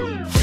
Woo!